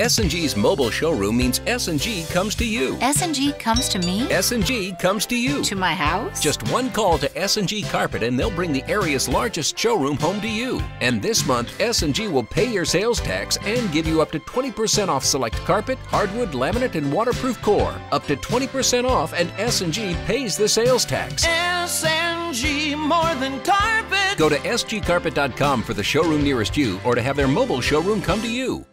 S&G's mobile showroom means S&G comes to you. S&G comes to me? S&G comes to you. To my house? Just one call to S&G Carpet and they'll bring the area's largest showroom home to you. And this month, S&G will pay your sales tax and give you up to 20% off select carpet, hardwood, laminate, and waterproof core. Up to 20% off and S&G pays the sales tax. S&G more than carpet. Go to sgcarpet.com for the showroom nearest you or to have their mobile showroom come to you.